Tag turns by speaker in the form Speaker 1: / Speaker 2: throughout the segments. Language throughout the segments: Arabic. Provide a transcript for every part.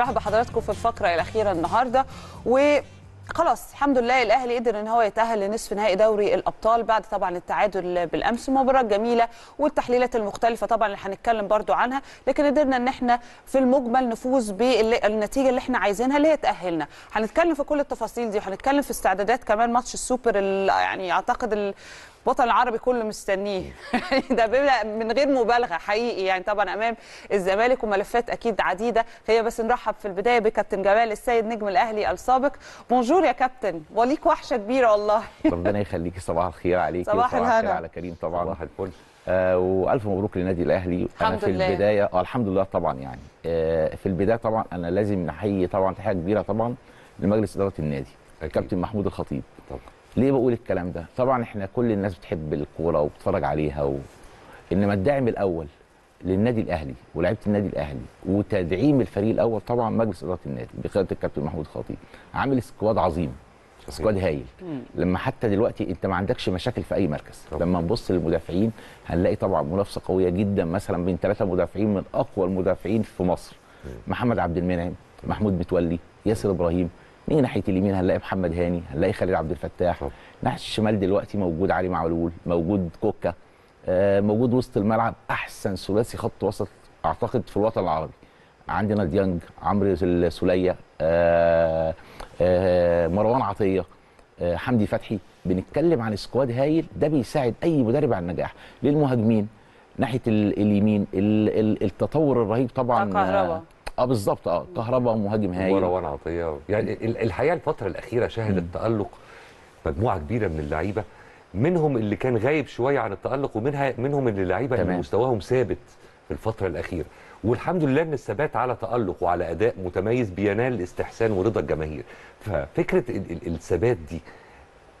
Speaker 1: رحب بحضراتكم في الفقرة الأخيرة النهارده. و خلاص الحمد لله الأهلي قدر إن هو يتأهل لنصف نهائي دوري الأبطال بعد طبعا التعادل بالأمس مباراه جميلة والتحليلات المختلفة طبعا اللي هنتكلم برضو عنها. لكن قدرنا إن إحنا في المجمل نفوز بالنتيجة اللي إحنا عايزينها اللي هي تأهلنا. هنتكلم في كل التفاصيل دي وهنتكلم في استعدادات كمان ماتش السوبر يعني أعتقد الوطن العربي كله مستنيه. ده من غير مبالغة حقيقي يعني. طبعا أمام الزمالك وملفات أكيد عديدة. هي بس نرحب في البداية بكابتن جمال السيد نجم الأهلي السابق. بونجور يا كابتن. وليك وحشة كبيرة والله.
Speaker 2: ربنا يخليكي. صباح الخير عليكي
Speaker 1: صباح الهنا.
Speaker 2: على كريم. طبعا.
Speaker 3: صباح الفل.
Speaker 2: آه وألف مبروك للنادي الأهلي.
Speaker 1: الحمد
Speaker 2: أنا في
Speaker 1: لله.
Speaker 2: البدايه آه الحمد لله طبعا يعني. آه في البداية طبعا أنا لازم نحيي طبعا تحيه كبيرة طبعا لمجلس إدارة النادي.
Speaker 3: أكيد.
Speaker 2: كابتن محمود الخطيب.
Speaker 3: طبعا.
Speaker 2: ليه بقول الكلام ده؟ طبعا إحنا كل الناس بتحب الكورة وبتتفرج عليها و... إنما الداعم الأول للنادي الأهلي ولاعيبه النادي الأهلي وتدعيم الفريق الأول طبعا مجلس إدارة النادي بقياده الكابتن محمود الخطيب عامل squad عظيم. squad هايل. لما حتى دلوقتي أنت ما عندكش مشاكل في أي مركز.
Speaker 3: طبعا.
Speaker 2: لما نبص للمدافعين هنلاقي طبعا منافسة قوية جدا مثلا بين ثلاثة مدافعين من أقوى المدافعين في مصر. محمد عبد المنعم محمود متولي ياسر إبراهيم نيجي ناحية اليمين؟ هنلاقي محمد هاني هنلاقي خالد عبد الفتاح. ناحية الشمال دلوقتي موجود علي معلول موجود كوكا آه، موجود وسط الملعب أحسن ثلاثي خط وسط أعتقد في الوطن العربي. عندنا ديانج عمرو السولية آه، آه، مروان عطية حمدي فتحي. بنتكلم عن squad هايل ده بيساعد أي مدرب على النجاح. للمهاجمين ناحية ال- اليمين ال- ال- التطور الرهيب طبعا
Speaker 1: كهربا.
Speaker 2: آه بالظبط آه كهربا مهاجم هايل.
Speaker 3: مروان عطية. يعني ال- الحقيقة الفترة الأخيرة شهدت تألق مجموعة كبيرة من اللعيبة منهم اللي كان غايب شوية عن التألق ومنها منهم اللي اللعيبة اللي. مستواهم ثابت في الفترة الأخيرة. والحمد لله إن الثبات على تألق وعلى أداء متميز بينال استحسان ورضا الجماهير. ففكرة ال- ال- الثبات دي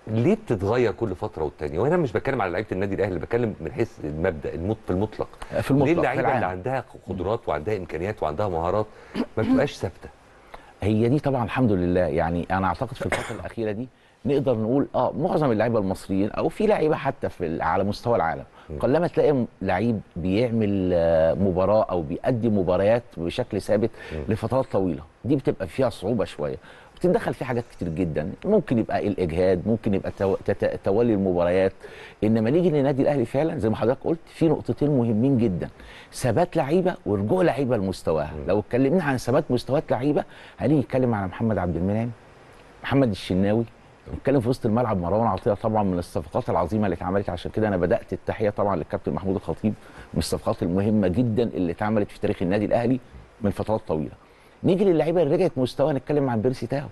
Speaker 3: ليه بتتغير كل فترة والتانية؟ وأنا مش بتكلم على لعيبة النادي الأهلي بتكلم من حيث المبدأ المط في المطلق.
Speaker 2: في المطلق
Speaker 3: ليه
Speaker 2: اللعيبة.
Speaker 3: اللي عندها قدرات وعندها إمكانيات وعندها مهارات ما بتبقاش ثابتة؟
Speaker 2: هي دي طبعا الحمد لله. يعني أنا أعتقد في الفترة الأخيرة دي نقدر نقول آه معظم اللعيبة المصريين أو في لعيبة حتى في على مستوى العالم قلما تلاقي لعيب بيعمل آه، مباراة أو بيأدي مباريات بشكل ثابت لفترات طويلة دي بتبقى فيها صعوبة شوية. بتتدخل فيه حاجات كتير جدا. ممكن يبقى الإجهاد ممكن يبقى تولي المباريات. إنما نيجي للنادي الأهلي فعلا زي ما حضرتك قلت في نقطتين مهمين جدا. ثبات لعيبة ورجوع لعيبة لمستواها. لو اتكلمنا عن ثبات مستويات لعيبة هنيجي نتكلم على محمد عبد المنعم محمد الشناوي. نتكلم في وسط الملعب مروان عطية طبعا من الصفقات العظيمة اللي اتعملت. عشان كده أنا بدأت التحية طبعا للكابتن محمود الخطيب من الصفقات المهمة جدا اللي اتعملت في تاريخ النادي الأهلي من فترات طويلة. نيجي للعيبة اللي رجعت مستوى نتكلم عن بيرسي تاو.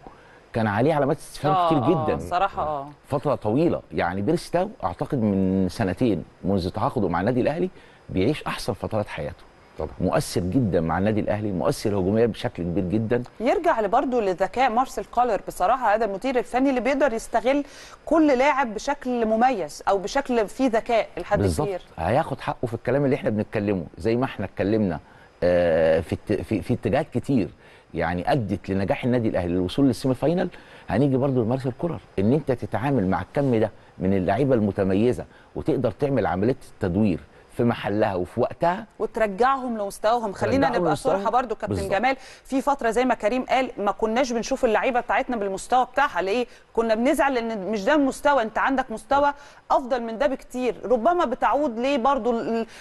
Speaker 2: كان عليه علامات استفهام كتير جدا.
Speaker 1: صراحة آه.
Speaker 2: فترة طويلة. يعني بيرسي تاو أعتقد من سنتين منذ تعاقده مع النادي الأهلي بيعيش أحسن فترات حياته.
Speaker 3: طبعا.
Speaker 2: مؤثر جدا مع النادي الأهلي مؤثر هجوميا بشكل كبير جدا.
Speaker 1: يرجع برضه لذكاء مارسيل كولر. بصراحة هذا المدير الفني اللي بيقدر يستغل كل لاعب بشكل مميز أو بشكل فيه ذكاء لحد
Speaker 2: بالظبط.
Speaker 1: كبير.
Speaker 2: هياخد حقه في الكلام اللي إحنا بنتكلمه زي ما إحنا اتكلمنا. آه، في ات- في في اتجاهات كتير يعني أدت لنجاح النادي الأهلي للوصول لل semi final هنيجي برضو لمارسيل كولر إن أنت تتعامل مع الكم ده من اللعيبة المتميزة وتقدر تعمل عملية التدوير في محلها وفي وقتها.
Speaker 1: وترجعهم لمستواهم. خلينا نبقى. صراحة برضو كابتن. جمال. في فترة زي ما كريم قال ما كناش بنشوف اللعيبة بتاعتنا بالمستوى بتاعها. ليه؟ كنا بنزعل لأن مش ده المستوى. أنت عندك مستوى أفضل من ده بكتير. ربما بتعود ليه برضو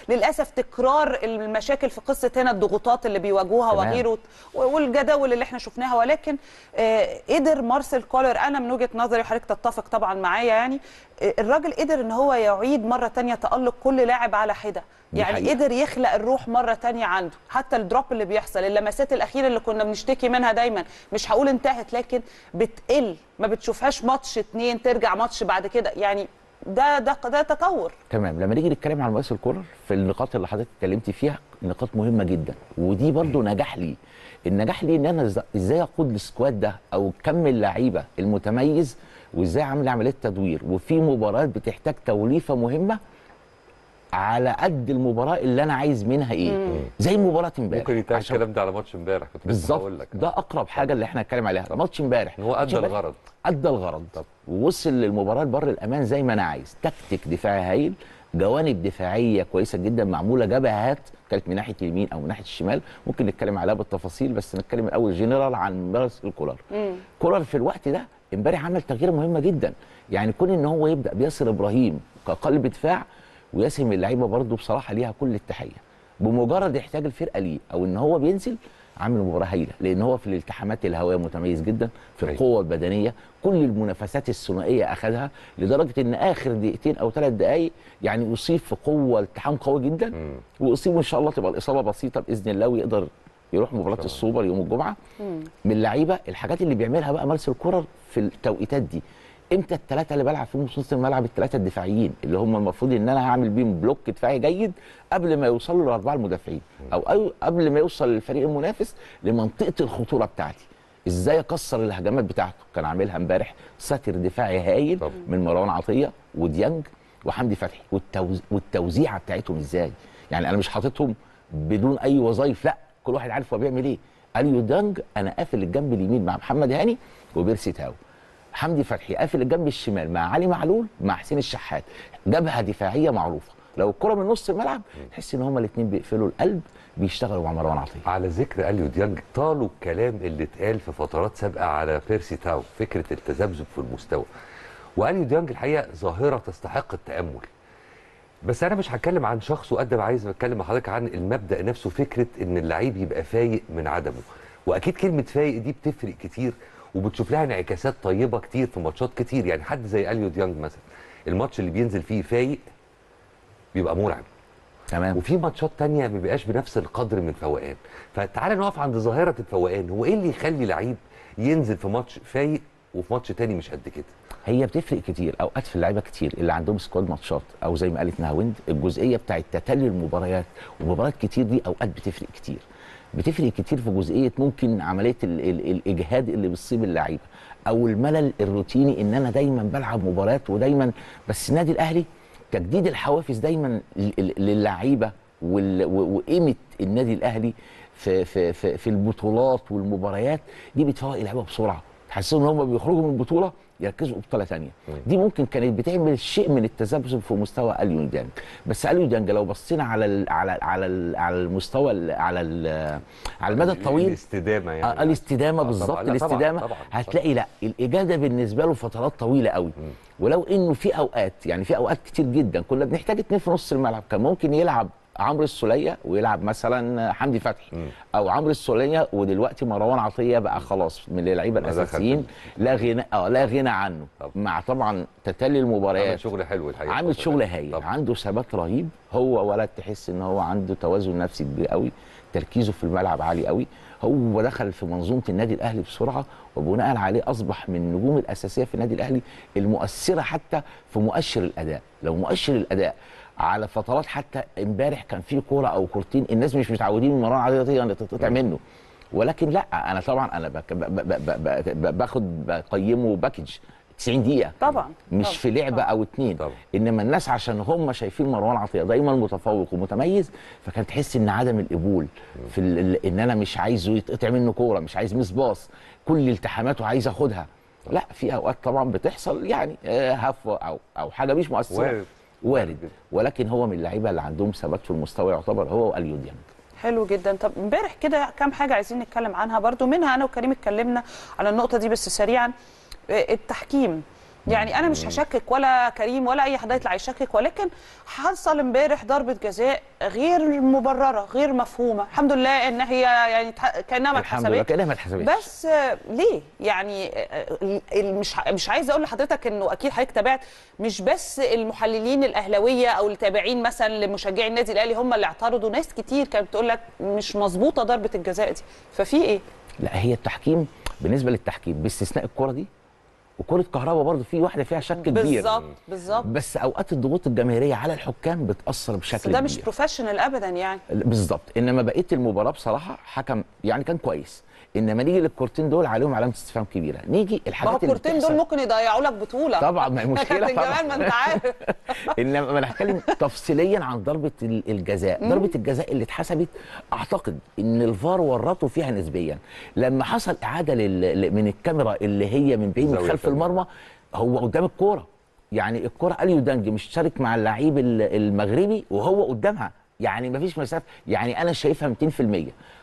Speaker 1: للأسف تكرار المشاكل في قصة هنا الضغوطات اللي بيواجهوها. وغيره والجداول اللي إحنا شفناها. ولكن آه، قدر مارسيل كولر أنا من وجهة نظري وحضرتك تتفق طبعا معايا يعني آه، الراجل قدر إن هو يعيد مرة تانية تألق كل لاعب على حده
Speaker 2: دي
Speaker 1: يعني
Speaker 2: حقيقة.
Speaker 1: قدر يخلق الروح مرة تانية عنده. حتى ال drop اللي بيحصل اللمسات الأخيرة اللي كنا بنشتكي منها دايما. مش هقول انتهت لكن بتقل. ما بتشوفهاش ماتش اتنين ترجع ماتش بعد كده. يعني ده ده ده تطور.
Speaker 2: تمام. لما نيجي نتكلم عن مارسيل كولر في النقاط اللي حضرتك اتكلمت فيها نقاط مهمة جدا. ودي برضو نجاح ليه النجاح ليه إن أنا إزاي أقود ال squad ده أو كم اللعيبة المتميز وإزاي أعمل عمليه تدوير. وفي مباريات بتحتاج توليفة مهمة على قد المباراة اللي أنا عايز منها إيه. زي مباراة امبارح.
Speaker 3: ممكن يتقال
Speaker 2: عشان-
Speaker 3: الكلام ده على ماتش امبارح. كنت
Speaker 2: بالظبط.
Speaker 3: هقول لك.
Speaker 2: ده أقرب حاجة اللي إحنا هنتكلم عليها. ماتش امبارح.
Speaker 3: هو
Speaker 2: أدى
Speaker 3: الغرض.
Speaker 2: أدى الغرض. ووصل للمباراة بر الأمان زي ما أنا عايز. تكتيك دفاعي هايل. جوانب دفاعية كويسة جدا. معمولة جبهات كانت من ناحية اليمين أو من ناحية الشمال. ممكن نتكلم عليها بالتفاصيل بس نتكلم الأول جنرال عن مارسيل كولر كولر في الوقت ده امبارح عمل تغيير مهمه جدا. يعني كون إن هو يبدأ بياسر إبراهيم كقلب دفاع وياسم اللعيبة برضه بصراحة ليها كل التحية بمجرد احتاج الفرقة ليه أو إن هو بينزل عامل مباراة هايلة لأن هو في الالتحامات الهوائية متميز جدا في
Speaker 3: أيوة.
Speaker 2: القوة البدنية كل المنافسات الثنائية اخذها لدرجة إن آخر دقيقتين أو ثلاث دقائق يعني اصيب في قوة التحام قوي جدا
Speaker 3: مم.
Speaker 2: واصيب إن شاء الله تبقى الإصابة بسيطة بإذن الله ويقدر يروح
Speaker 3: مباراة.
Speaker 2: السوبر يوم الجمعة من اللعيبة الحاجات اللي بيعملها بقى مارسيل كولر في التوقيتات دي إمتى الثلاثه اللي بلعب فيهم نص الملعب الثلاثه الدفاعيين اللي هم المفروض إن أنا هعمل بيهم block دفاعي جيد قبل ما يوصلوا للأربعة المدافعين أو أو قبل ما يوصل الفريق المنافس لمنطقة الخطورة بتاعتي. إزاي أكسر الهجمات بتاعته؟ كان عاملها امبارح ساتر دفاعي هايل
Speaker 3: طبعا.
Speaker 2: من مروان عطية وديانج وحمدي فتحي. والتوز... والتوزيعه بتاعتهم إزاي؟ يعني أنا مش حاططهم بدون أي وظايف لأ كل واحد عارف هو بيعمل إيه. أليو ديانج أنا قافل الجنب اليمين مع محمد هاني وبيرسي تاو. حمدي فتحي قافل الجنب الشمال مع علي معلول مع حسين الشحات. جبهة دفاعية معروفة. لو الكرة من نص الملعب تحس إن هما الاثنين بيقفلوا القلب بيشتغلوا مع مروان عطية.
Speaker 3: على ذكر أليو ديانج طالوا الكلام اللي اتقال في فترات سابقة على بيرسي تاو فكرة التذبذب في المستوى. وأليو ديانج الحقيقة ظاهرة تستحق التأمل. بس أنا مش هتكلم عن شخص وقد ما عايز أتكلم مع حضرتك عن المبدأ نفسه فكرة إن اللعيب يبقى فايق من عدمه. وأكيد كلمة فايق دي بتفرق كتير. وبتشوف لها انعكاسات طيبة كتير في ماتشات كتير. يعني حد زي اليو ديانج مثلا الماتش اللي بينزل فيه فايق بيبقى مرعب.
Speaker 2: تمام.
Speaker 3: وفي ماتشات تانية ما بيبقاش بنفس القدر من الفوقان فتعالى نقف عند ظاهرة الفوقان. هو إيه اللي يخلي لعيب ينزل في ماتش فايق وفي ماتش تاني مش قد كده؟
Speaker 2: هي بتفرق كتير. أوقات في اللعيبة كتير اللي عندهم squad ماتشات أو زي ما قالت نهاوند الجزئية بتاعت تتالي المباريات ومباريات كتير دي أوقات بتفرق كتير. بتفرق كتير في جزئية ممكن عملية ال ال الإجهاد اللي بتصيب اللعيبة أو الملل الروتيني إن أنا دايما بلعب مباريات ودايما بس النادي الأهلي تجديد الحوافز دايما للعيبة وقيمة النادي الأهلي في في في, في البطولات والمباريات دي بتفوق اللعيبة بسرعة. تحسسهم إن هم بيخرجوا من البطوله يركزوا في بطولة ثانية دي ممكن كانت بتعمل شيء من التذبذب في مستوى اليو ديانج. بس اليو ديانج لو بصينا على ال على ال على ال على المستوى ال على ال على المدى الطويل
Speaker 3: الاستدامة يعني.
Speaker 2: آه الاستدامة
Speaker 3: آه،
Speaker 2: بالظبط.
Speaker 3: لا، طبعاً،
Speaker 2: الاستدامة
Speaker 3: طبعاً.
Speaker 2: هتلاقي لا الإجادة بالنسبة له فترات طويلة قوي. ولو إنه في أوقات يعني في أوقات كتير جدا كنا بنحتاج اتنين في نص الملعب كان ممكن يلعب عمرو السولية ويلعب مثلا حمدي فتحي أو عمرو السولية ودلوقتي مروان عطية بقى خلاص من
Speaker 3: اللعيبة
Speaker 2: الأساسيين. لا غنى آه لا غنى عنه.
Speaker 3: طبعاً.
Speaker 2: مع طبعا تتلي المباريات.
Speaker 3: عامل شغل حلو الحقيقة.
Speaker 2: عامل شغل. هايل. عنده ثبات رهيب. هو ولد تحس إن هو عنده توازن نفسي كبير قوي. تركيزه في الملعب عالي قوي. هو دخل في منظومة النادي الأهلي بسرعة وبناء عليه أصبح من النجوم الأساسية في النادي الأهلي المؤثرة حتى في مؤشر الأداء. لو مؤشر الأداء على فترات حتى امبارح كان في كورة أو كورتين الناس مش متعودين من مروان عطيه ان تتقطع منه. ولكن لا أنا طبعا أنا بك- ب- ب- ب- ب- ب- باخد بقيمه package 90 دقيقة.
Speaker 1: طبعا
Speaker 2: مش
Speaker 1: طبعاً.
Speaker 2: في لعبة أو اتنين.
Speaker 3: طبعا.
Speaker 2: إنما الناس عشان هم شايفين مروان عطية دايما متفوق ومتميز فكان تحس إن عدم القبول في إن أنا مش عايزه يتقطع منه كورة مش عايز miss pass. كل التحاماته عايز أخدها. لا في أوقات طبعا بتحصل يعني آه، هفوة أو أو حاجة مش مؤثرة.
Speaker 3: وارد.
Speaker 2: ولكن هو من اللعيبة اللي عندهم ثبات في المستوى يعتبر هو واليو ديانج
Speaker 1: حلو جدا. طب امبارح كده كام حاجة عايزين نتكلم عنها برضو. منها أنا وكريم اتكلمنا على النقطة دي بس سريعا. آه، التحكيم. يعني أنا مش هشكك ولا كريم ولا أي حد يطلع يشكك ولكن حصل امبارح ضربة جزاء غير مبررة غير مفهومة. الحمد لله إن هي يعني كأنها ما اتحسبتش.
Speaker 2: كده ما اتحسبتش.
Speaker 1: بس ليه؟ يعني آه، مش مش عايزه أقول لحضرتك إنه أكيد حضرتك تابعت مش بس المحللين الأهلاوية أو التابعين مثلا لمشجعي النادي الأهلي هم اللي اعترضوا ناس كتير كانت بتقول لك مش مظبوطة ضربة الجزاء دي. ففي إيه؟
Speaker 2: لا هي التحكيم بالنسبة للتحكيم باستثناء الكرة دي وكرة كهرباء برضه في واحدة فيها شك كبير.
Speaker 1: بالظبط بالظبط.
Speaker 2: بس أوقات الضغوط الجماهيرية على الحكام
Speaker 1: بتأثر
Speaker 2: بشكل
Speaker 1: ده مش
Speaker 2: كبير.
Speaker 1: professional ابدا يعني.
Speaker 2: بالظبط إنما بقية المباراة بصراحة حكم يعني كان كويس. إنما نيجي للكورتين دول عليهم علامة استفهام كبيرة. نيجي
Speaker 1: ما هو
Speaker 2: الحاجات اللي
Speaker 1: الكورتين دول ممكن يضيعوا لك بطولة.
Speaker 2: طبعا ما هي مشكلة
Speaker 1: كابتن
Speaker 2: طبعا.
Speaker 1: جمال ما انت عارف.
Speaker 2: إنما أنا هتكلم تفصيليا عن ضربة ال- الجزاء. ضربة الجزاء اللي اتحسبت أعتقد إن الفار ورطوا فيها نسبيا. لما حصل إعادة لل... من الكاميرا اللي هي من بعيد من خلف. المرمى هو قدام الكورة. يعني الكره أليو دانج مشترك مع اللعيب ال- المغربي وهو قدامها. يعني مفيش مسافة. يعني أنا شايفها 200%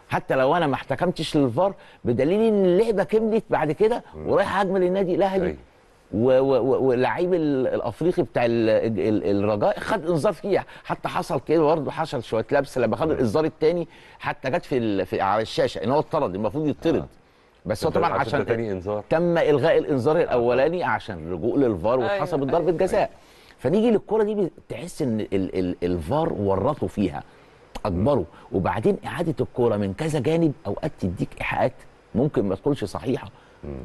Speaker 2: حتى لو أنا ما احتكمتش للفار بدليل إن اللعبة كملت بعد كده ورايح هجمه للنادي الأهلي.
Speaker 3: أيوة.
Speaker 2: و- و- و- واللعيب ال- الأفريقي بتاع ال- ال- الرجاء خد إنذار فيها. حتى حصل كده برضه حصل شوية لبس لما خد الإنذار الثاني حتى جت في, في على الشاشة إن هو اتطرد المفروض يطرد بس هو طبعا عشان
Speaker 3: تاني إنذار.
Speaker 2: تم إلغاء الإنذار الأولاني عشان رجوع للفار
Speaker 1: أيوة،
Speaker 2: وحسب
Speaker 1: أيوة.
Speaker 2: ضربة جزاء. فنيجي للكرة دي تحس إن ال ال الفار ورطوا فيها. اجبروا وبعدين إعادة الكره من كذا جانب أوقات تديك إيحاءات ممكن ما تكونش صحيحة.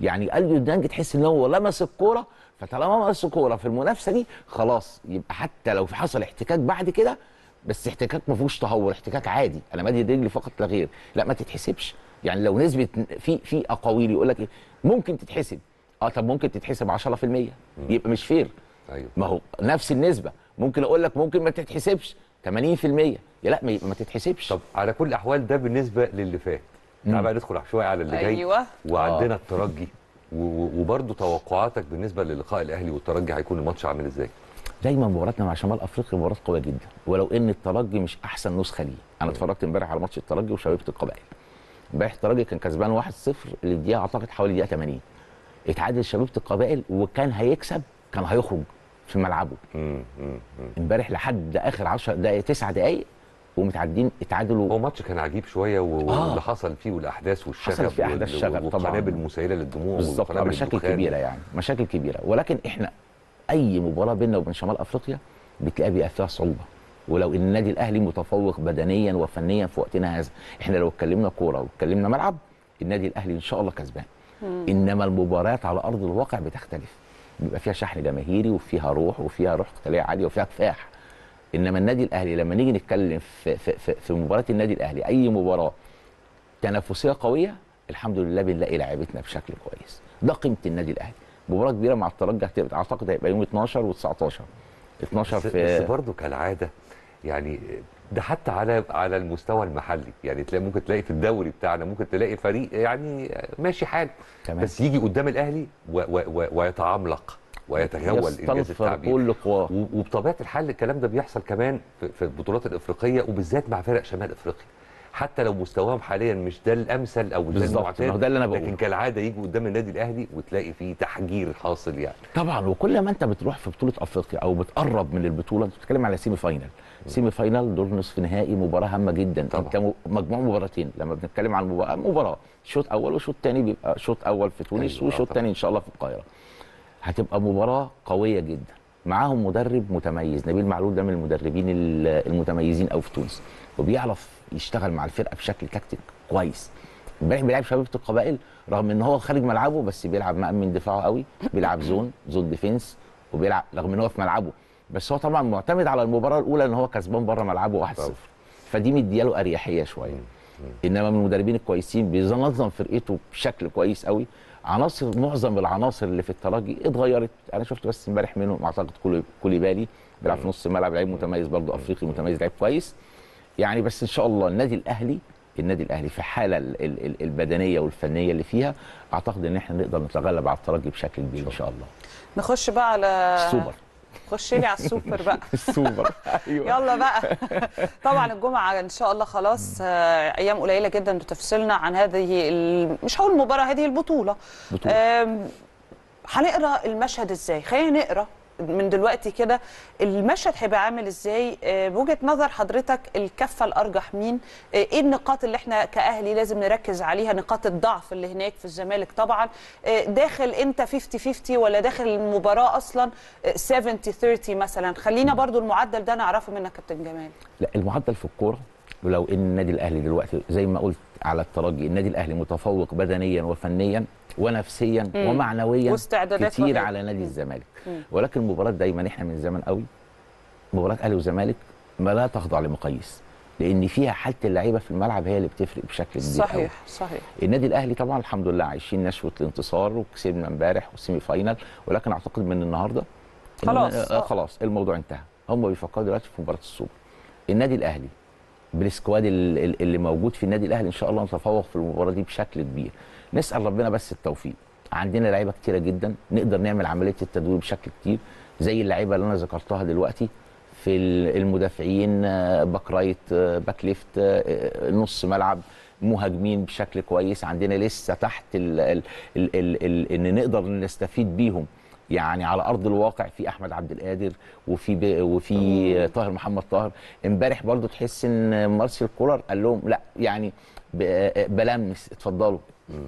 Speaker 2: يعني اليو ديانج تحس إن هو لمس الكوره فطالما لمس الكوره في المنافسة دي خلاص يبقى حتى لو في حصل احتكاك بعد كده بس احتكاك ما فيهوش تهور احتكاك عادي. أنا مادي رجلي فقط لا غير. لا ما تتحسبش. يعني لو نسبة في في أقاويل يقول لك إيه ممكن تتحسب. آه طب ممكن تتحسب 10% يبقى مش فير.
Speaker 3: أيوه.
Speaker 2: ما هو نفس النسبة. ممكن أقول لك ممكن ما تتحسبش. 80% يا لا ما ما تتحسبش.
Speaker 3: طب على كل الأحوال ده بالنسبة للي فات. تعال بقى ندخل شوية على اللي جاي.
Speaker 1: أيوه.
Speaker 3: وعندنا الترجي. و- و- وبرضه توقعاتك بالنسبة للقاء الأهلي والترجي هيكون الماتش عامل إزاي؟
Speaker 2: دايما مباراتنا مع شمال أفريقيا مباراة قوية جدا. ولو إن الترجي مش أحسن نسخة ليه. أنا اتفرجت إمبارح على ماتش الترجي وشبيبه القبائل. إمبارح الترجي كان كسبان 1-0 للدقيقة أعتقد حوالي دقيقة 80 اتعادل شبيبه القبائل وكان هيكسب كان هيخرج في ملعبه. إمبارح لحد آخر 10 دقائق 9 دقائق ومتعادلين اتعادلوا.
Speaker 3: هو ماتش كان عجيب شوية
Speaker 2: آه.
Speaker 3: واللي حصل فيه والأحداث والشغب
Speaker 2: حصل فيه أحداث
Speaker 3: وال-
Speaker 2: شغب طبعاً.
Speaker 3: والقنابل المسيلة للدموع
Speaker 2: بالظبط. آه، مشاكل
Speaker 3: الدخان.
Speaker 2: كبيرة يعني مشاكل كبيرة. ولكن إحنا أي مباراة بيننا وبين شمال أفريقيا بتلاقي بيبقى فيها صعوبه ولو إن النادي الأهلي متفوق بدنيا وفنيا في وقتنا هذا إحنا لو اتكلمنا كورة واتكلمنا ملعب النادي الأهلي إن شاء الله كسبان. إنما المباريات على أرض الواقع بتختلف. بيبقى فيها شحن جماهيري وفيها روح وفيها روح قتالية عالية وفيها كفاح. إنما النادي الأهلي لما نيجي نتكلم في في في, في مباراة النادي الأهلي أي مباراة تنافسية قوية الحمد لله بنلاقي لعيبتنا بشكل كويس. ده قيمة النادي الأهلي. مباراة كبيرة مع الترجي أعتقد هيبقى يوم 12 و19 12
Speaker 3: بس,
Speaker 2: في
Speaker 3: بس برضه كالعادة يعني ده حتى على على المستوى المحلي. يعني تلاقي ممكن تلاقي في الدوري بتاعنا ممكن تلاقي فريق يعني ماشي حاله. بس يجي قدام الأهلي ويتعملق. ويتغول
Speaker 2: إنجاز
Speaker 3: التعبير.
Speaker 2: كل قواه.
Speaker 3: وبطبيعة الحال الكلام ده بيحصل كمان في, البطولات الإفريقية وبالذات مع فرق شمال إفريقيا. حتى لو مستواهم حاليا مش ده الأمثل أو ده المعتاد
Speaker 2: ده اللي أنا بقوله.
Speaker 3: لكن كالعادة يجوا قدام النادي الأهلي وتلاقي فيه تحجير حاصل يعني.
Speaker 2: طبعا وكل ما أنت بتروح في بطولة أفريقيا أو بتقرب من البطولة أنت بتتكلم على semi final. semi final دور نصف نهائي مباراة هامة جدا.
Speaker 3: طبعا.
Speaker 2: انت مجموع مباراتين لما بنتكلم عن مباراة مباراة. شوط أول وشوط ثاني بيبقى شوط أول في تونس
Speaker 3: أيوة،
Speaker 2: وشوط. ثاني إن شاء الله في القاهرة. هتبقى مباراة قوية جدا. معاهم مدرب متميز نبيل معلول ده من المدربين ال- المتميزين قوي في تونس. وبيعرف يشتغل مع الفرقة بشكل تكتيك كويس. امبارح بيلعب شبيبه القبائل رغم إن هو خارج ملعبه بس بيلعب مأمن دفاعه قوي بيلعب zone zone defense وبيلعب رغم إن هو في ملعبه. بس هو طبعا معتمد على المباراة الأولى إن هو كسبان بره ملعبه 1-0
Speaker 3: طبعا.
Speaker 2: فدي مدياله أريحية شوية. إنما من المدربين الكويسين بينظم فرقته بشكل كويس قوي عناصر معظم العناصر اللي في الترجي اتغيرت. أنا شفت بس امبارح منهم أعتقد كولي- كوليبالي بيلعب في نص الملعب لعيب متميز برضه أفريقي متميز لعيب كويس. يعني بس إن شاء الله النادي الأهلي النادي الأهلي في الحاله ال- ال- ال- البدنية والفنية اللي فيها أعتقد إن إحنا نقدر نتغلب على الترجي بشكل كبير إن شاء الله.
Speaker 1: نخش بقى على
Speaker 2: السوبر
Speaker 1: خش لي على السوبر بقى.
Speaker 2: السوبر. أيوه.
Speaker 1: يلا بقى. طبعا الجمعة إن شاء الله خلاص آه، أيام قليلة جدا بتفصلنا عن هذه مش هقول المباراه هذه البطولة.
Speaker 2: بطولة.
Speaker 1: هنقرأ المشهد إزاي؟ خلينا نقرأ. من دلوقتي كده المشهد هيبقى عامل إزاي؟ آه، بوجهة نظر حضرتك الكفة الأرجح مين؟ آه، إيه النقاط اللي إحنا كأهلي لازم نركز عليها؟ نقاط الضعف اللي هناك في الزمالك طبعا. آه، داخل انت 50 50 ولا داخل المباراة أصلا؟ آه، 70 30 مثلا. خلينا برضو المعدل ده نعرفه منك كابتن جمال.
Speaker 2: لا المعدل في الكورة ولو إن النادي الأهلي دلوقتي زي ما قلت على الترجي النادي الأهلي متفوق بدنيا وفنيا ونفسيا
Speaker 1: مم.
Speaker 2: ومعنويا كتير. على نادي. الزمالك
Speaker 1: مم.
Speaker 2: ولكن المباراه دايما إحنا من زمان قوي مباراة أهلي وزمالك ما لا تخضع لمقاييس لأن فيها حالة اللعيبة في الملعب هي اللي بتفرق بشكل كبير.
Speaker 1: صحيح صحيح
Speaker 2: النادي الأهلي طبعا الحمد لله عايشين نشوة الانتصار وكسبنا امبارح وال semi-final ولكن أعتقد من النهارده
Speaker 1: خلاص.
Speaker 2: آه خلاص الموضوع انتهى هم بيفكروا دلوقتي في مباراة السوبر النادي الأهلي بال squad ال- ال- اللي موجود في النادي الأهلي إن شاء الله نتفوق في المباراة دي بشكل كبير نسأل ربنا بس التوفيق عندنا لعيبة كتيرة جدا نقدر نعمل عملية التدوير بشكل كتير زي اللعيبة اللي أنا ذكرتها دلوقتي في ال- المدافعين آه، back right آه، back left آه، نص ملعب مهاجمين بشكل كويس عندنا لسه تحت ال ال ال ال ال إن نقدر نستفيد بيهم يعني على أرض الواقع في أحمد عبد القادر وفي. وفي طاهر محمد طاهر امبارح برضو تحس إن مارسيل كولر قال لهم لا يعني. بلمس اتفضلوا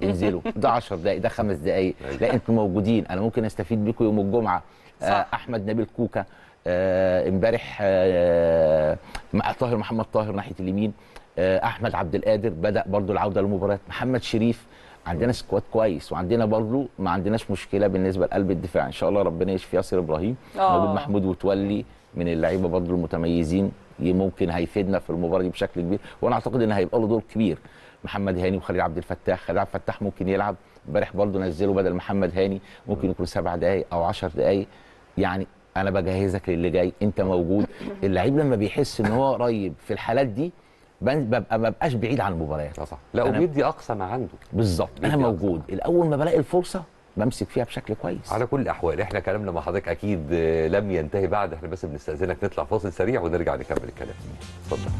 Speaker 2: انزلوا. ده 10 دقائق ده خمس دقائق لا أنتوا موجودين. أنا ممكن أستفيد بيكم يوم الجمعة.
Speaker 1: صح.
Speaker 2: آه أحمد نبيل كوكا آه، امبارح آه مع طاهر محمد طاهر ناحية اليمين. أحمد عبد القادر بدأ برضو العودة للمباريات. محمد شريف عندنا سكواد كويس وعندنا برضو ما عندناش مشكلة بالنسبة لقلب الدفاع. إن شاء الله ربنا يشفي ياسر
Speaker 1: إبراهيم.
Speaker 2: موجود محمود وتولي من اللعيبة برضو المتميزين. ممكن هيفيدنا في المباراة دي بشكل كبير وأنا أعتقد إن هيبقى له دور كبير. محمد هاني وخالد عبد الفتاح. خالد عبد الفتاح ممكن يلعب. امبارح برضو نزله بدل محمد هاني. ممكن يكون سبع دقائق أو 10 دقائق يعني أنا بجهزك للي جاي. أنت موجود. اللعيب لما بيحس إن هو قريب في الحالات دي ببقى ما ببقاش بعيد عن المباريات.
Speaker 3: صح. لا وبيدي أقصى ما عنده.
Speaker 2: بالظبط.
Speaker 3: أنا
Speaker 2: موجود. الأول ما بلاقي الفرصة بمسك فيها بشكل كويس.
Speaker 3: على كل الأحوال. إحنا كلامنا مع حضرتك أكيد لم ينتهي بعد. إحنا بس بنستأذنك نطلع فاصل سريع ونرجع نكمل الكلام. اتفضل.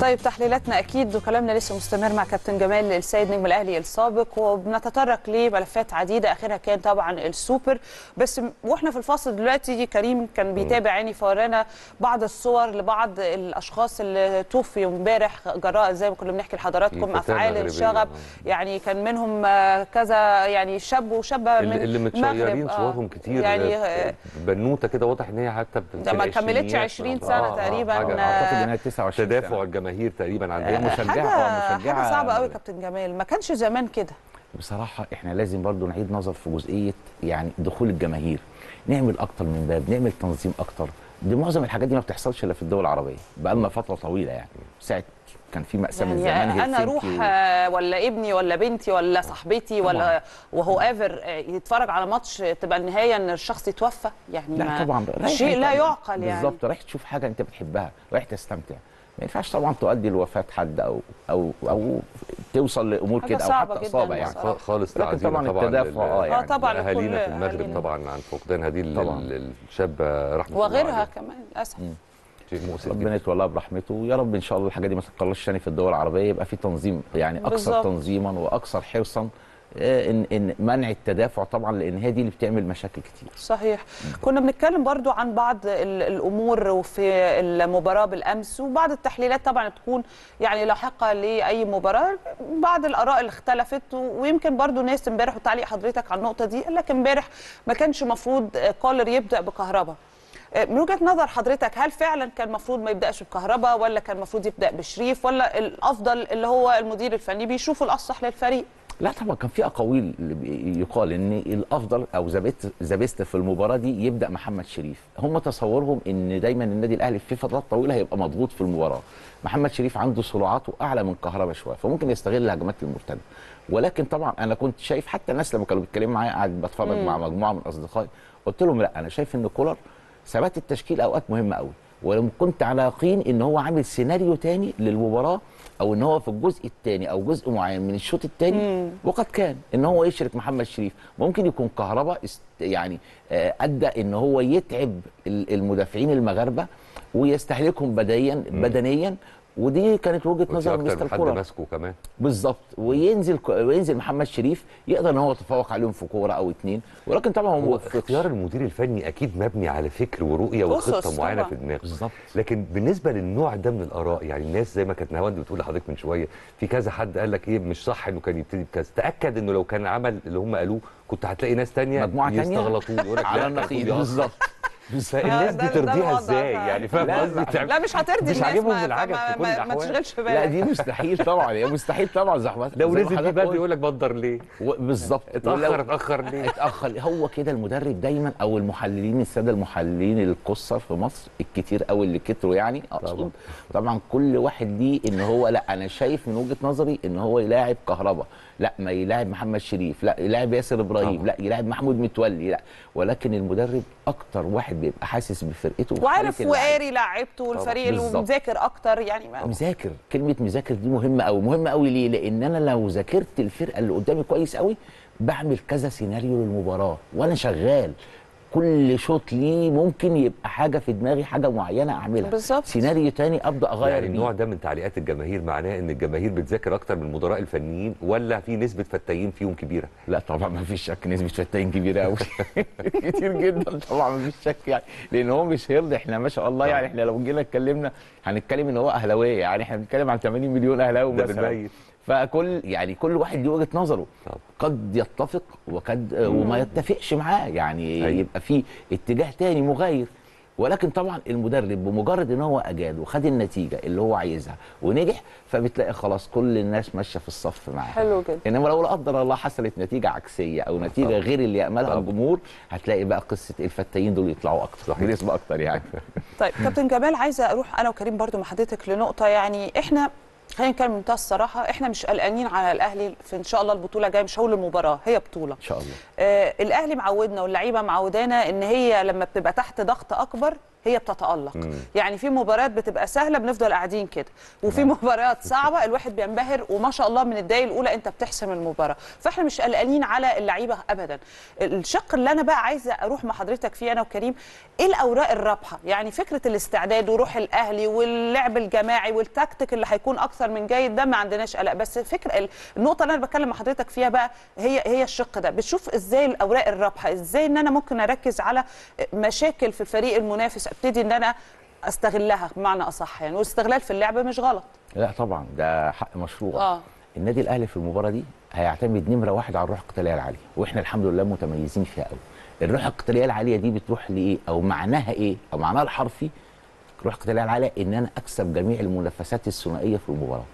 Speaker 1: طيب تحليلاتنا أكيد وكلامنا لسه مستمر مع كابتن جمال السيد نجم الأهلي السابق وبنتطرق لملفات عديدة آخرها كان طبعا السوبر بس وإحنا في الفاصل دلوقتي كريم كان بيتابع يعني فورانا بعض الصور لبعض الأشخاص اللي توفيوا امبارح جراء زي ما كنا بنحكي لحضراتكم
Speaker 3: أفعال.
Speaker 1: الشغب يعني كان منهم آه، كذا يعني شاب وشابة من
Speaker 3: اللي, متشيرين
Speaker 1: آه.
Speaker 3: صورهم كتير
Speaker 1: يعني
Speaker 3: آه،
Speaker 1: آه،
Speaker 3: بنوتة كده واضح إن هي حتى
Speaker 1: ما كملتش
Speaker 3: العشرينيات.
Speaker 1: 20 سنة
Speaker 3: آه، آه،
Speaker 1: تقريباً، آه،
Speaker 2: أعتقد إنها 29
Speaker 3: تدافع
Speaker 2: سنة.
Speaker 3: الجماهير تقريبا عندها
Speaker 2: هي مشجعة
Speaker 1: حاجة
Speaker 2: آه مشجعة
Speaker 1: حاجة صعبة قوي كابتن جمال. ما كانش زمان كده.
Speaker 2: بصراحة إحنا لازم برضو نعيد نظر في جزئية يعني دخول الجماهير. نعمل أكتر من باب نعمل تنظيم أكتر. دي معظم الحاجات دي ما بتحصلش إلا في الدول العربية بقى لنا فترة طويلة يعني. ساعة كان في مأساة من زمان
Speaker 1: يعني أنا
Speaker 2: أروح و-
Speaker 1: آه، ولا ابني ولا بنتي ولا صاحبتي ولا وهو ايفر يتفرج على ماتش تبقى النهاية إن الشخص يتوفى. يعني
Speaker 2: لا
Speaker 1: ما
Speaker 2: طبعا
Speaker 1: شيء لا يعقل يعني.
Speaker 2: بالظبط رايح تشوف حاجة أنت بتحبها رايح تستمتع. ما ينفعش طبعا تؤدي لوفاة حد أو أو أو توصل
Speaker 1: لأمور
Speaker 2: كده أو
Speaker 1: صعبة
Speaker 2: حتى
Speaker 1: جداً
Speaker 2: إصابة يعني.
Speaker 3: خ- خالص
Speaker 2: لكن طبعا التدافع
Speaker 3: آه
Speaker 2: يعني
Speaker 1: آه طبعا
Speaker 3: لأهالينا
Speaker 1: كل
Speaker 3: في المغرب
Speaker 1: أهالينا.
Speaker 3: طبعا عن فقدان هذه الشابة رحمة الله
Speaker 1: وغيرها. كمان
Speaker 3: للأسف
Speaker 2: ربنا يتولى برحمته ويا رب إن شاء الله الحاجات دي ما تتكررش تاني في الدول العربية يبقى في تنظيم يعني
Speaker 1: أكثر.
Speaker 2: تنظيما وأكثر حرصا إن إن منع التدافع طبعا لأن هي دي اللي بتعمل مشاكل كتير.
Speaker 1: صحيح. كنا بنتكلم برضو عن بعض ال- الأمور وفي المباراة بالأمس وبعض التحليلات طبعا بتكون يعني لاحقة لأي مباراة. بعض الآراء اللي اختلفت ويمكن برضو ناس امبارح وتعليق حضرتك على النقطة دي قال لك امبارح ما كانش مفروض كولر يبدأ بكهرباء. من وجهة نظر حضرتك هل فعلا كان المفروض ما يبدأش بكهرباء ولا كان المفروض يبدأ بشريف ولا الأفضل اللي هو المدير الفني بيشوف الاصلح للفريق؟
Speaker 2: لا طبعا كان في أقاويل يقال إن الأفضل أو the best- في المباراة دي يبدأ محمد شريف. هم تصورهم إن دايما النادي الأهلي في فترات طويلة هيبقى مضغوط في المباراة. محمد شريف عنده سرعاته أعلى من كهربا شوية فممكن يستغل الهجمات المرتدة. ولكن طبعا أنا كنت شايف حتى الناس لما كانوا بيتكلموا معايا قاعد بتفرج مع مجموعة من أصدقائي قلت لهم لا أنا شايف إن كولر ثبات التشكيل أوقات مهمة قوي ولو كنت على يقين إن هو عامل سيناريو تاني للمباراة أو إن هو في الجزء الثاني أو جزء معين من الشوط الثاني وقد كان إن هو يشرك محمد شريف. ممكن يكون كهربا است يعني آه، أدى إن هو يتعب ال- المدافعين المغاربة ويستهلكهم بدنيا بدنيا ودي كانت
Speaker 3: وجهة
Speaker 2: نظر مستر كولر
Speaker 3: ماسكه كمان.
Speaker 2: بالظبط. وينزل وينزل محمد شريف يقدر إن هو يتفوق عليهم في كورة أو اتنين. ولكن طبعا هو.
Speaker 3: اختيار المدير الفني أكيد مبني على فكر ورؤية وخطة
Speaker 1: معينة.
Speaker 3: في دماغه.
Speaker 2: بالظبط.
Speaker 3: لكن بالنسبة للنوع ده من الآراء يعني الناس زي ما كانت نهاوند بتقول لحضرتك من شوية في كذا حد قال لك إيه مش صح إنه كان يبتدي بكذا. تأكد إنه لو كان عمل اللي هم قالوه كنت هتلاقي ناس تانية
Speaker 2: مجموعة تانية؟
Speaker 3: يستغلطوه يقول لك
Speaker 2: على النقيض. بالظبط.
Speaker 3: فالناس
Speaker 1: ده-
Speaker 3: دي
Speaker 1: ده
Speaker 3: ترضيها
Speaker 1: إزاي.
Speaker 3: يعني فاهم قصدي؟
Speaker 1: لا مش هترضي
Speaker 3: مش
Speaker 1: الناس
Speaker 3: عاجبهم
Speaker 1: ما-
Speaker 3: العجب
Speaker 1: ما-
Speaker 3: في كل
Speaker 1: ما- ما. تشغلش بالك.
Speaker 2: لا دي مستحيل طبعا هي مستحيل طبعا زحمات
Speaker 3: لو نزل دي بدري. يقول لك بدر ليه؟
Speaker 2: بالظبط. اتأخر
Speaker 3: اتأخر ليه؟
Speaker 2: اتأخر هو كده المدرب دايما أو المحللين السادة المحللين الكسر في مصر الكتير قوي اللي كتروا يعني أقصد.
Speaker 3: طبعا.
Speaker 2: طبعا كل واحد ليه إن هو لا أنا شايف من وجهة نظري إن هو يلاعب كهربا. لا ما يلاعب محمد شريف لا يلاعب ياسر إبراهيم
Speaker 3: طبعا.
Speaker 2: لا يلاعب محمود متولي لا ولكن المدرب أكتر واحد بيبقى حاسس بفرقته
Speaker 1: وعارف. وقاري لعيبته والفريق اللي
Speaker 2: بالظبط.
Speaker 1: مذاكر أكتر يعني ما
Speaker 2: مذاكر كلمة مذاكر دي مهمة قوي مهمة قوي ليه لأن أنا لو ذاكرت الفرقة اللي قدامي كويس قوي بعمل كذا سيناريو للمباراة وأنا شغال كل شوط ليه ممكن يبقى حاجة في دماغي حاجة معينة أعملها.
Speaker 1: بالظبط.
Speaker 2: سيناريو تاني أبدأ أغير
Speaker 3: يعني. النوع ده من تعليقات الجماهير معناه إن الجماهير بتذاكر أكتر من المدراء الفنيين ولا في نسبة فتاين فيهم كبيرة؟
Speaker 2: لا طبعا ما فيش شك نسبة فتاين كبيرة قوي كتير جدا طبعا ما فيش شك يعني. لأن هو مش هيرضي. إحنا ما شاء الله يعني إحنا لو جينا اتكلمنا هنتكلم إن هو أهلاوية. يعني إحنا بنتكلم عن 80 مليون
Speaker 3: أهلاوي
Speaker 2: مثلا. فكل يعني كل واحد ليه وجهة نظره
Speaker 3: طبعا.
Speaker 2: قد يتفق وقد وما يتفقش معاه يعني
Speaker 3: أيوة.
Speaker 2: يبقى في اتجاه تاني مغاير ولكن طبعا المدرب بمجرد إن هو أجاد وخد النتيجة اللي هو عايزها ونجح فبتلاقي خلاص كل الناس ماشية في الصف معاه
Speaker 1: حلو جدا
Speaker 2: إنما لو لا قدر الله حصلت نتيجة عكسية أو نتيجة
Speaker 3: طبعا.
Speaker 2: غير اللي
Speaker 3: يأملها.
Speaker 2: الجمهور هتلاقي بقى قصة الفتاين دول يطلعوا
Speaker 3: أكتر.
Speaker 2: بنسبة أكتر يعني
Speaker 1: طيب كابتن جمال عايزة أروح أنا وكريم برضو مع حضرتك لنقطة يعني إحنا خلينا نتكلم بمنتهى الصراحه إحنا مش قلقانين على الأهلي في إن شاء الله البطولة جاية مش هقول المباراة هي بطولة.
Speaker 2: إن شاء الله.
Speaker 1: آه الأهلي معودنا واللعيبة معودانا إن هي لما بتبقى تحت ضغط أكبر هي بتتألق.
Speaker 3: مم.
Speaker 1: يعني في مباريات بتبقى سهلة بنفضل قاعدين كده. وفي مباريات صعبة الواحد بينبهر وما شاء الله من الدقايق الأولى أنت بتحسم المباراة. فإحنا مش قلقانين على اللعيبة ابدا. الشق اللي أنا بقى عايزة أروح مع حضرتك فيه أنا وكريم إيه الأوراق الرابحة؟ يعني فكرة الاستعداد وروح الأهلي واللعب الجماعي والتكتيك اللي هيكون أكثر من جيد ده ما عندناش قلق. بس فكرة النقطة اللي أنا بتكلم مع حضرتك فيها بقى هي هي الشق ده. بتشوف إزاي الأوراق الرابحة؟ إزاي إن أنا ممكن أركز على مشاكل في الفريق المنافس؟ ابتدي إن أنا أستغلها بمعنى أصح. يعني والاستغلال في اللعبه مش غلط.
Speaker 2: لا طبعا ده حق مشروع.
Speaker 1: آه.
Speaker 2: النادي الأهلي في المباراة دي هيعتمد نمرة واحد على الروح القتالية العالية وإحنا الحمد لله متميزين فيها قوي الروح القتالية العالية دي بتروح لإيه؟ أو معناها إيه؟ أو معناها الحرفي الروح القتالية العالية إن أنا أكسب جميع المنافسات الثنائية في المباراة.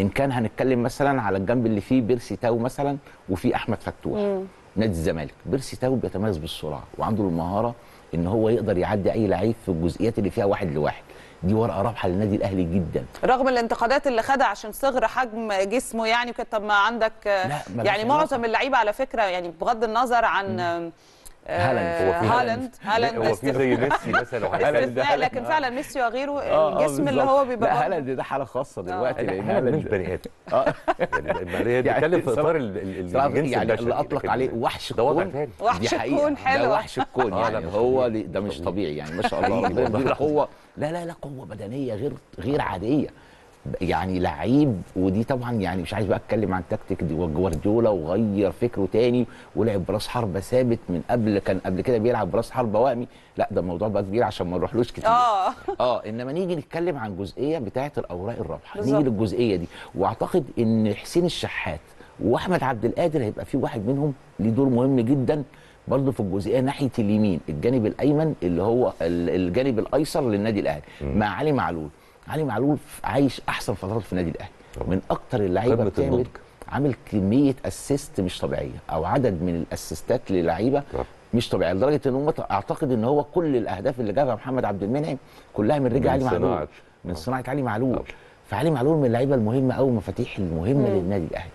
Speaker 2: إن كان هنتكلم مثلا على الجنب اللي فيه بيرسي تاو مثلا وفي أحمد فتوح. نادي الزمالك بيرسي تاو بيتميز بالسرعة وعنده المهارة إن هو يقدر يعدي أي لعيب في الجزئيات اللي فيها واحد لواحد. دي ورقة رابحة للنادي الأهلي جدا.
Speaker 1: رغم الانتقادات اللي خدها عشان صغر حجم جسمه يعني وكده طب ما عندك يعني. معظم اللعيبة على فكرة يعني بغض النظر عن آه،
Speaker 2: هالاند.
Speaker 1: آه،
Speaker 3: هو في
Speaker 1: هالاند. هالاند.
Speaker 3: هو في زي ميسي مثلا
Speaker 1: استثناء لكن فعلا ميسي وغيره الجسم اللي هو بيبقى
Speaker 2: لا هالاند ده حالة خاصة دلوقتي
Speaker 3: لا،
Speaker 2: لأن
Speaker 3: هالاند مش
Speaker 2: هالاند
Speaker 3: بني آدم.
Speaker 2: آه.
Speaker 3: يعني هي بتتكلم في إطار ال- ال-
Speaker 2: صراحة
Speaker 3: الجنس
Speaker 2: يعني اللي
Speaker 3: أطلق
Speaker 2: عليه وحش
Speaker 3: ده وضع
Speaker 2: الكون
Speaker 3: تاني
Speaker 1: وحش. الكون حلو.
Speaker 2: ده وحش الكون
Speaker 3: آه،
Speaker 2: يعني.
Speaker 3: مش
Speaker 2: هو ده مش
Speaker 3: طبيعي.
Speaker 2: يعني. ما شاء الله. ربنا. قوه لا لا لا قوة بدنية غير غير عادية. يعني لعيب ودي طبعا يعني مش عايز بقى أتكلم عن تكتيك دي جوارديولا وغير فكره تاني ولعب براس حربة ثابت من قبل كان قبل كده بيلعب براس حربة وهمي. لا ده الموضوع بقى كبير عشان ما نروحلوش كتير.
Speaker 1: آه.
Speaker 2: آه إنما نيجي نتكلم عن جزئية بتاعه الأوراق
Speaker 1: الرابحة.
Speaker 2: نيجي للجزئية دي. وأعتقد إن حسين الشحات وأحمد عبد القادر هيبقى في واحد منهم ليه دور مهم جدا برضه في الجزئية ناحية اليمين الجانب الأيمن اللي هو ال- الجانب الأيسر للنادي الأهلي مع علي معلول. علي معلول عايش أحسن فترات في النادي
Speaker 3: الأهلي.
Speaker 2: من أكتر
Speaker 3: اللعيبة
Speaker 2: بتعمل
Speaker 3: النضج.
Speaker 2: عامل كمية اسيست مش طبيعية أو عدد من الاسيستات
Speaker 3: للعيبة.
Speaker 2: مش طبيعية لدرجة إن هم أعتقد إن هو كل الأهداف اللي جابها محمد عبد المنعم كلها من رجل
Speaker 3: من
Speaker 2: علي معلول
Speaker 3: صناعة.
Speaker 2: من صناعة علي معلول. فعلي معلول من اللعيبة المهمة قوي المفاتيح المهمة للنادي الأهلي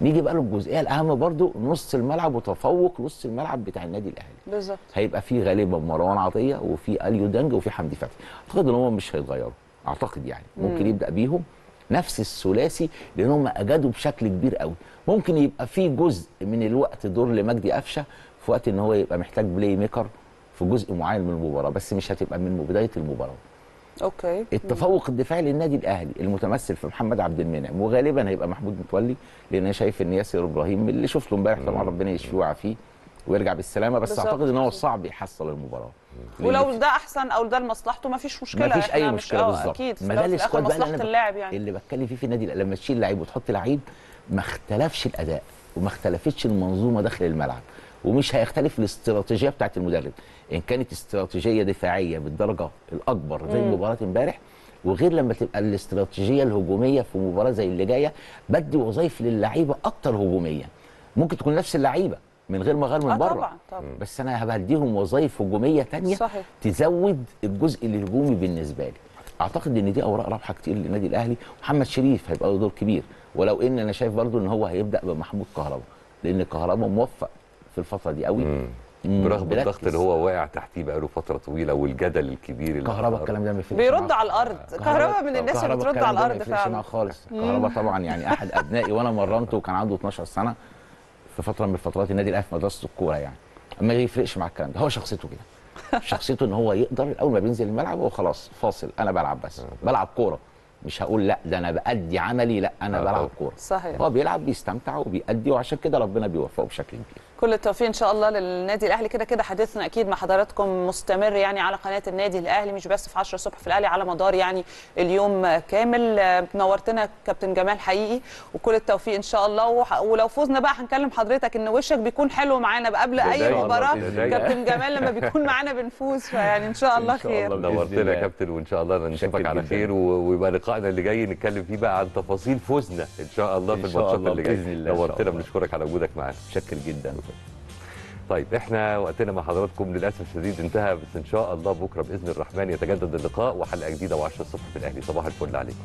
Speaker 2: نيجي بقى للجزئية الأهم برضو نص الملعب وتفوق نص الملعب بتاع النادي الأهلي
Speaker 1: بالظبط
Speaker 2: هيبقى فيه غالبا مروان عطية وفي أليو دانج وفي حمدي فتحي أعتقد إن هم مش هيتغيروا أعتقد يعني. ممكن يبدأ بيهم نفس الثلاثي لأن هم أجادوا بشكل كبير قوي. ممكن يبقى في جزء من الوقت دور لمجدي قفشة في وقت إن هو يبقى محتاج playmaker في جزء معين من المباراة بس مش هتبقى من بداية المباراة.
Speaker 1: okay.
Speaker 2: التفوق الدفاعي للنادي الأهلي المتمثل في محمد عبد المنعم وغالبا هيبقى محمود متولي لأن أنا شايف إن ياسر إبراهيم اللي شفته إمبارح طبعا ربنا يشفيه ويعافيه ويرجع بالسلامة بس. أعتقد إن هو صعب يحصل المباراة.
Speaker 1: ولو ده أحسن أو ده لمصلحته ما فيش مشكلة.
Speaker 2: ما فيش أي
Speaker 1: مش-
Speaker 2: مشكلة
Speaker 1: آه،
Speaker 2: بالظبط. ما ده
Speaker 1: ال
Speaker 2: squad بقى اللي
Speaker 1: اللاعب يعني.
Speaker 2: اللي بتكلم فيه في النادي. لما تشيل لعيب وتحط لعيب ما اختلفش الأداء وما اختلفتش المنظومة داخل الملعب ومش هيختلف الاستراتيجية بتاعت المدرب. إن كانت استراتيجية دفاعية بالدرجة الأكبر زي مباراة امبارح وغير لما تبقى الاستراتيجية الهجومية في مباراة زي اللي جاية بدي وظايف للعيبة أكتر هجوميا ممكن تكون نفس اللعيبة من غير ما أغير من
Speaker 1: آه
Speaker 2: بره.
Speaker 1: طبعا طبعا.
Speaker 2: بس أنا هبديهم وظايف هجوميه تانية
Speaker 1: صحيح.
Speaker 2: تزود الجزء الهجومي بالنسبة لي. أعتقد إن دي أوراق رابحة كتير للنادي الأهلي. محمد شريف هيبقى له دور كبير. ولو إن أنا شايف برضو إن هو هيبدأ بمحمود كهربا. لأن كهربا موفق في الفترة دي قوي.
Speaker 3: برغم. الضغط اللي هو واقع تحتيه بقاله فترة طويلة والجدل الكبير اللي
Speaker 2: كهرباء
Speaker 3: حصل.
Speaker 2: الكلام ده ما بيفرقش
Speaker 1: بيرد. على الأرض. كهرباء من الناس اللي بترد على
Speaker 2: الأرض
Speaker 1: فعلا.
Speaker 2: خالص. كهرباء طبعا يعني أحد أبنائي وأنا مرنته وكان عنده 12 سنة. في فترة من فترات النادي الأهلي في مدرسة الكورة يعني. ما يفرقش مع الكلام ده هو شخصيته كده. شخصيته إن هو يقدر أول ما بينزل الملعب هو خلاص فاصل أنا بلعب بس. بلعب كورة. مش هقول لأ ده أنا بأدي عملي لأ أنا
Speaker 3: آه،
Speaker 2: بلعب. كورة.
Speaker 1: صحيح.
Speaker 2: هو بيلعب بيستمتع وبيأدي وعشان كده ربنا بيوفقه بشكل كبير.
Speaker 1: كل التوفيق إن شاء الله للنادي الأهلي كده كده حديثنا أكيد مع حضراتكم مستمر يعني على قناة النادي الأهلي مش بس في 10 الصبح في الأهلي على مدار يعني اليوم كامل نورتنا كابتن جمال حقيقي وكل التوفيق إن شاء الله وح- ولو فزنا بقى هنكلم حضرتك إن وشك بيكون حلو معانا قبل
Speaker 3: أي مباراة.
Speaker 1: كابتن جمال لما بيكون معانا بنفوز فيعني إن شاء الله
Speaker 2: إن شاء
Speaker 1: خير
Speaker 2: الله.
Speaker 3: نورتنا. يا كابتن وإن شاء الله نشوفك على. خير ويبقى لقائنا اللي جاي نتكلم فيه بقى عن تفاصيل فوزنا إن شاء الله في
Speaker 2: شاء
Speaker 3: الماتشات اللي
Speaker 2: جاية شاء
Speaker 3: نورتنا. بنشكرك على وجودك معانا
Speaker 2: متشكر جدا
Speaker 3: طيب إحنا وقتنا مع حضراتكم للأسف الشديد انتهى بس إن شاء الله بكرة بإذن الرحمن يتجدد اللقاء وحلقة جديدة و10 الصبح في الأهلي. صباح الفل عليكم.